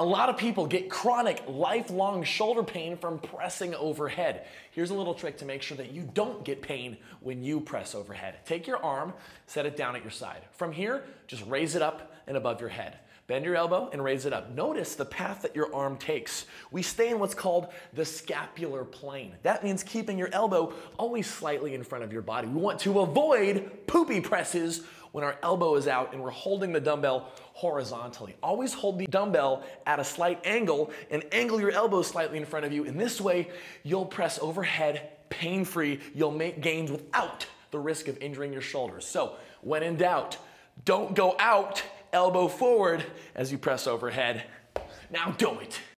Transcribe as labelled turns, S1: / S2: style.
S1: A lot of people get chronic, lifelong shoulder pain from pressing overhead. Here's a little trick to make sure that you don't get pain when you press overhead. Take your arm, set it down at your side. From here, just raise it up and above your head. Bend your elbow and raise it up. Notice the path that your arm takes. We stay in what's called the scapular plane. That means keeping your elbow always slightly in front of your body. We want to avoid poopy presses when our elbow is out and we're holding the dumbbell horizontally. Always hold the dumbbell at a slight angle and angle your elbow slightly in front of you. In this way, you'll press overhead pain-free. You'll make gains without the risk of injuring your shoulders. So when in doubt, don't go out, elbow forward as you press overhead. Now do it.